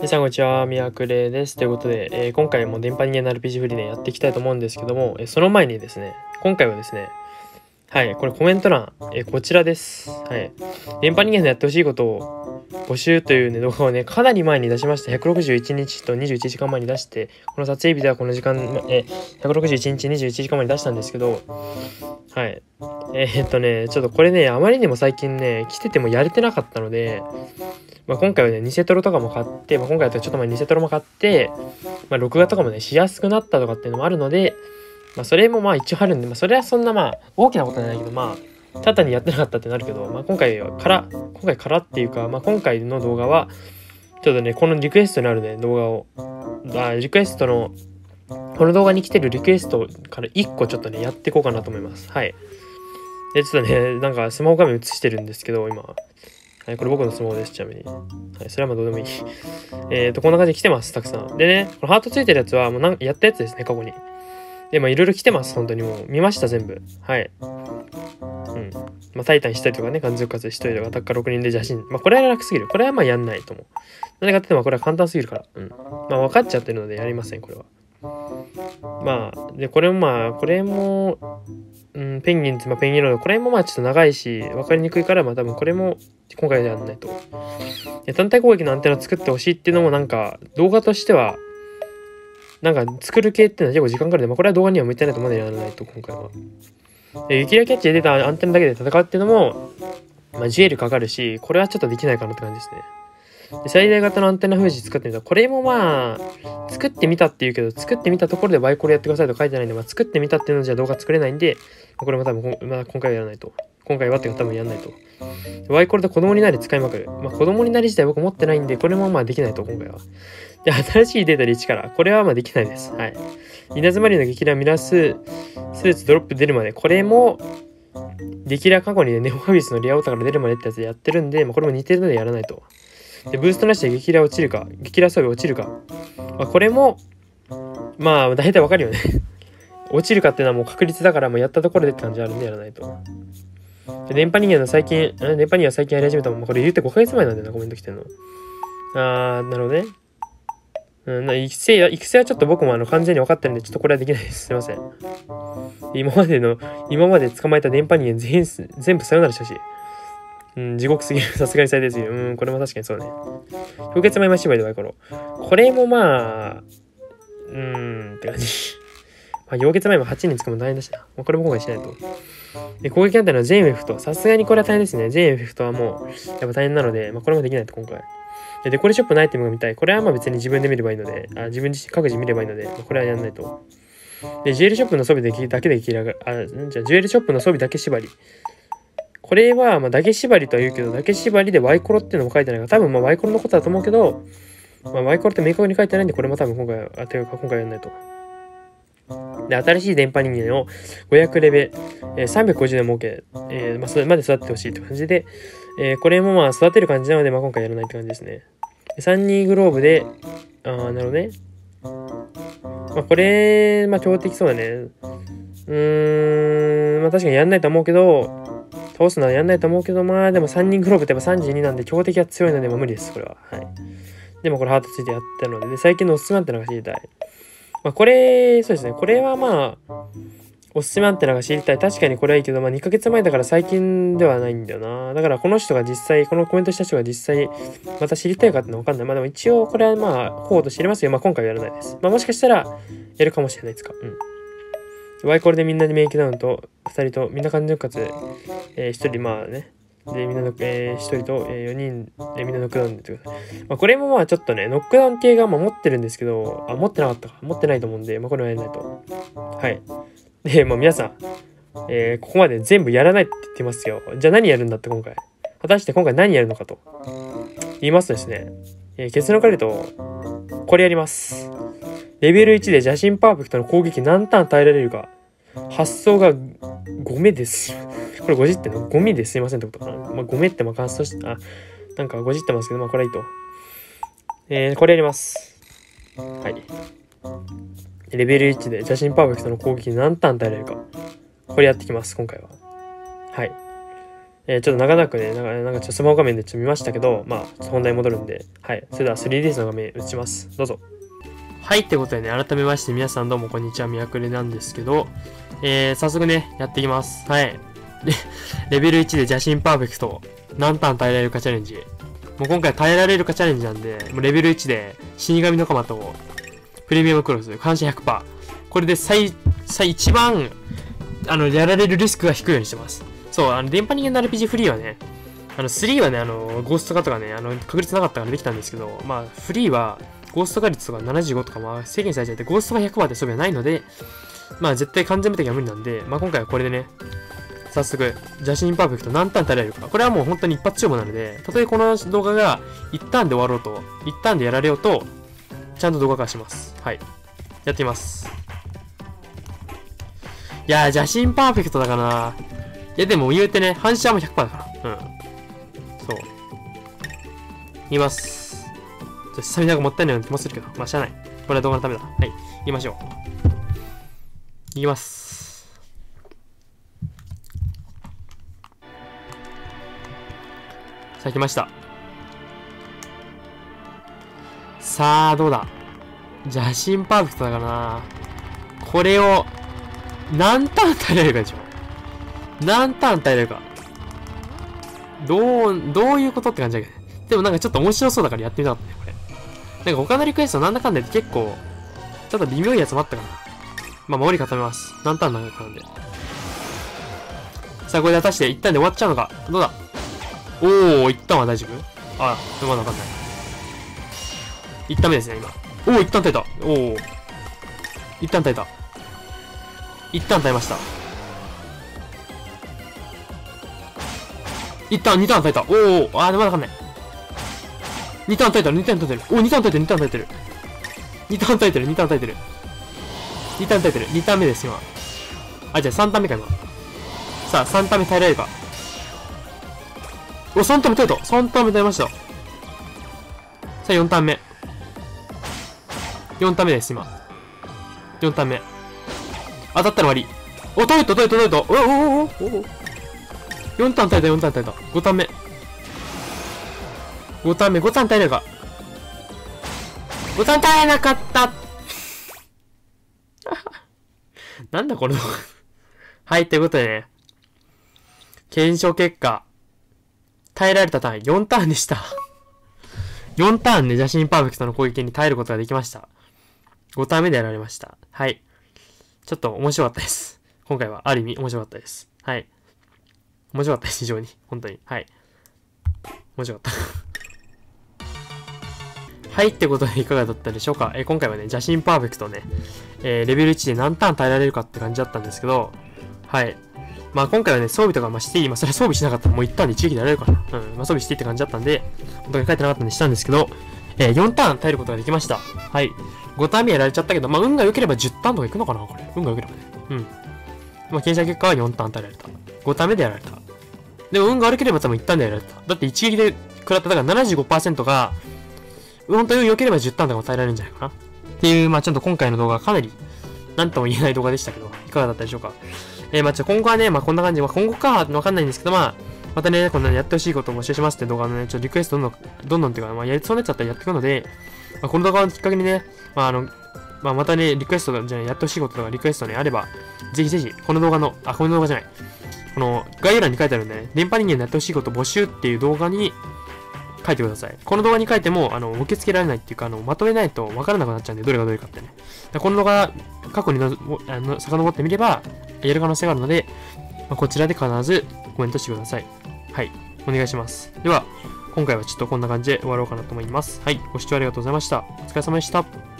皆さんこんにちは、ミヤクレです。ということで、えー、今回も電波人間の RPG フリーでやっていきたいと思うんですけども、えー、その前にですね、今回はですね、はい、これコメント欄、えー、こちらです。はい。電波人間のやってほしいことを募集というね、動画をね、かなり前に出しました。161日と21時間前に出して、この撮影日ではこの時間、え161日、21時間前に出したんですけど、はい。えー、っとね、ちょっとこれね、あまりにも最近ね、来ててもやれてなかったので、まあ、今回はね、偽トロとかも買って、まあ、今回だとちょっと前に偽トロも買って、まあ、録画とかもね、しやすくなったとかっていうのもあるので、まあ、それもまあ一応あるんで、まあ、それはそんなまあ、大きなことはないけど、まあ、ただにやってなかったってなるけど、まあ、今回から、今回からっていうか、まあ、今回の動画は、ちょっとね、このリクエストにあるね、動画を、あリクエストの、この動画に来てるリクエストから1個ちょっとね、やっていこうかなと思います。はい。で、ちょっとね、なんかスマホ画面映してるんですけど、今。はい、これ僕のスマホです、ちなみに。はい、それはまあどうでもいい。えっ、ー、と、こんな感じで来てます、たくさん。でね、このハートついてるやつは、もうなんやったやつですね、過去に。で、まあいろいろ来てます、本当にもう。見ました、全部。はい。うん。まあ、タイタンしたりとかね、完熟活したりとか、アタッカー6人で邪神。まあ、これは楽すぎる。これはまあやんないと思う。何かって言っても、これは簡単すぎるから。うん。まあ、分かっちゃってるのでやりません、これは。まあ、で、これもまあ、これも、うん、ペンギンって、まあ、ペンギンロード、これもまあちょっと長いし、分かりにくいから、まあ多分これも今回でやらないと。単体攻撃のアンテナを作ってほしいっていうのもなんか動画としては、なんか作る系っていうのは結構時間かかるんで、まあこれは動画には向いてないとまだやらないと、今回は。で、雪キャッチで出たアンテナだけで戦うっていうのも、まあジュエルかかるし、これはちょっとできないかなって感じですね。で最大型のアンテナ封じ作ってみた。これもまあ、作ってみたって言うけど、作ってみたところでバイコロやってくださいと書いてないんで、まあ、作ってみたっていうのじゃ動画作れないんで、これも多分、まあ、今回はやらないと。今回はっていうか多分やらないと。ワイコロで子供になり使いまくる。まあ、子供になり自体僕持ってないんで、これもまあできないと、今回は。で、新しいデータで1から。これはまあできないです。はい。稲妻りの激ラミラス、スーツドロップ出るまで。これも、激ラ過去にね、ネオファビスのリアオタから出るまでってやつでやってるんで、まあ、これも似てるのでやらないと。で、ブーストなしで激ラ落ちるか、激ラ装備落ちるか。まあ、これも、まあ、大体わかるよね 落ちるかっていうのはもう確率だから、もうやったところでって感じあるんでやらないと。で、電波人間の最近、電波人間最近やり始めたもん、これ言って5ヶ月前なんだよな、コメント来てんの。あー、なるほどね。うん、育成は、育成はちょっと僕もあの完全に分かってるんで、ちょっとこれはできないです。すいません。今までの、今まで捕まえた電波人間全全部さよならしてほし。うん、地獄すぎる。さすがに最低すぎる。うん、これも確かにそうね。氷結前芝居でワイコロ。これもまあ、うーん、って感じ。まあ、氷結前も8人つくも大変だしな。まあ、これも今回しないと。で、攻撃アンテナの JMF と、さすがにこれは大変ですね。JMF とはもう、やっぱ大変なので、まあ、これもできないと、今回。で、デコレショップのアイテムが見たい。これはまあ別に自分で見ればいいので、あ自分自身各自見ればいいので、まあ、これはやんないと。で、ジュエルショップの装備でだけで切らが、あ、じゃあ、ジュエルショップの装備だけ縛り。これは、まあ、だけ縛りとは言うけど、だけ縛りでワイコロっていうのも書いてないから、多分、まあ、ワイコロのことだと思うけど、まあ、ワイコロって明確に書いてないんで、これも多分今回、あ、ていうか、今回やんないと。で、新しい電波人間を500レベ、えー、350で儲け、えー、まあ、それまで育ててほしいって感じで、えー、これもまあ、育てる感じなので、まあ、今回やらないって感じですね。32グローブで、あー、なるほどね。まあ、これ、まあ、強敵そうだね。うーん、まあ、確かにやんないと思うけど、倒すのはやんないと思うけど、まあでも3人グローブってやっぱ32なんで強敵は強いのでも無理です、これは。はい。でもこれハートついてやったので、で最近のおすすめアンテナが知りたい。まあこれ、そうですね。これはまあ、おすすめアンテナが知りたい。確かにこれはいいけど、まあ2ヶ月前だから最近ではないんだよな。だからこの人が実際、このコメントした人が実際、また知りたいかってのわかんない。まあでも一応これはまあ、コード知れますよ。まあ今回はやらないです。まあもしかしたら、やるかもしれないですか。うん。ワイコロでみんなで免疫ダウンと、2人と、みんな完全復活、えー、1人、まあね、で、みんなの、えー、1人と、えー、4人でみんなノックダウンでまあ、これもまあちょっとね、ノックダウン系がまあ持ってるんですけど、あ、持ってなかったか。持ってないと思うんで、まあこれはやらないと。はい。で、まあ皆さん、えー、ここまで全部やらないって言ってますよ。じゃあ何やるんだって今回。果たして今回何やるのかと。言いますとですね、えー、結論から言うと、これやります。レベル1で邪神パーフェクトの攻撃何ターン耐えられるか。発想がゴメです。これ50っての？ゴミですいませんってことかな。まあ、ゴメってまあ発想して、あ、なんか50ってますけど、まあこれはいいと。えー、これやります。はい。レベル1で邪神パーフェクトの攻撃何ターン耐えられるか。これやってきます、今回は。はい。えー、ちょっと長々ね、なんかなんかちょっとスマホ画面でちょっと見ましたけど、まあ、本題戻るんで、はい。それでは 3DS の画面打ちます。どうぞ。はい、ってことでね、改めまして皆さんどうもこんにちは、ミヤクレなんですけど、えー、早速ね、やっていきます。はい。レベル1で邪神パーフェクト、何ターン耐えられるかチャレンジ。もう今回耐えられるかチャレンジなんで、もうレベル1で死神の鎌とプレミアムクロス、監視100%。これで最、最一番、あの、やられるリスクが低いようにしてます。そう、あの、電波人間の RPG フリーはね、あの、3はね、あの、ゴースト化とかね、あの、確率なかったからできたんですけど、まあ、フリーは、ゴースト化率とか75とか、まあ、制限されちゃって、ゴーストが100%で装備はないので、まあ、絶対完全無敵は無理なんで、まあ、今回はこれでね、早速、邪神パーフェクト何ターン耐えられるか。これはもう本当に一発勝負なので、たとえこの動画が一ターンで終わろうと、一ターンでやられようと、ちゃんと動画化します。はい。やってみます。いやー、邪神パーフェクトだからな。いや、でも言うてね、反射も100%だから。うん。そう。言います。ちょっとスタミナがもったいないような気もするけど、まあ、しゃあない。これは動画のためだ。はい。言いましょう。言います。さあ来ました。さあ、どうだ？邪神パーフェクトだからな。これを、何ターン耐えられるかでしょ何ターン耐えられるか。どう、どういうことって感じだけどね。でもなんかちょっと面白そうだからやってみたかったね、これ。なんか他のリクエストなんだかんだって結構、ちょっと微妙いやつもあったかな。まあ、守り固めます。何ターンなのかなんで。さあ、これで果たして一旦で終わっちゃうのか。どうだ？おお、一旦は大丈夫？あ、まだわかんない。一旦目ですね、今。おお、一旦耐えた。おお。一旦耐えた。一旦耐えました。一旦、二旦耐えた。おお、あー、まだわかんない。二旦耐えた、二旦耐えてる。おお、二旦耐えてる、二旦耐えてる。二旦耐えてる、二旦耐えてる。二旦耐えてる。二旦目です、今。あ、じゃあ三旦目か、今。さあ、三旦目耐えられるか。お、3ターン目耐えた !3 ターン目耐えました。さあ、4ターン目。4ターン目です、今。4ターン目。当たったら終わり。お、耐えた、耐えた、耐えた。おおおおお4ターン耐えた、4ターン耐えた。5ターン目。5ターン目、5ターン耐えれるか。5ターン耐えなかった なんだこれ はい、ということでね。検証結果。耐えられたターン4ターンでした4ターンで邪神パーフェクトの攻撃に耐えることができました。5ターン目でやられました。はい。ちょっと面白かったです。今回はある意味面白かったです。はい。面白かったです、非常に。本当に。はい。面白かった はい、ってことでいかがだったでしょうか。えー、今回はね、邪神パーフェクトね、えー、レベル1で何ターン耐えられるかって感じだったんですけど、はい。まあ今回はね、装備とかまあしていい。まあそれは装備しなかったらもう一旦で一撃でやれるから。うん。まあ装備していいって感じだったんで、本当に書いてなかったんでしたんですけど、えー、4ターン耐えることができました。はい。5ターン目やられちゃったけど、まあ運が良ければ10ターンとかいくのかなこれ。運が良ければね。うん。まあ検査結果は4ターン耐えられた。5ターン目でやられた。でも運が悪ければ多分1ターンでやられた。だって一撃で食らった。だから75%が、本当に良ければ10ターンとかも耐えられるんじゃないかな。っていう、まあちょっと今回の動画はかなり、なんとも言えない動画でしたけど、いかがだったでしょうか。えー、まあ、ちょ、今後はね、まあ、こんな感じ、まあ、今後かわかんないんですけど、まあ、またね、こんなやってほしいことを募集しますって動画のね、ちょっと、リクエストどんどん、どんどんっていうか、まあ、やりそうなやつだったらやっていくので、まあ、この動画をきっかけにね、まあ、あの、まあ、またね、リクエストじゃない、やってほしいこととかリクエストね、あれば、ぜひぜひ、この動画の、あ、この動画じゃない、この概要欄に書いてあるんでね、電波人間でやってほしいこと募集っていう動画に、書いてください。この動画に書いても、あの、受け付けられないっていうか、あの、まとめないと分からなくなっちゃうんで、どれがどれかってね。この動画、過去にのあの遡ってみれば、やる可能性があるので、まあ、こちらで必ずコメントしてください。はい。お願いします。では、今回はちょっとこんな感じで終わろうかなと思います。はい。ご視聴ありがとうございました。お疲れ様でした。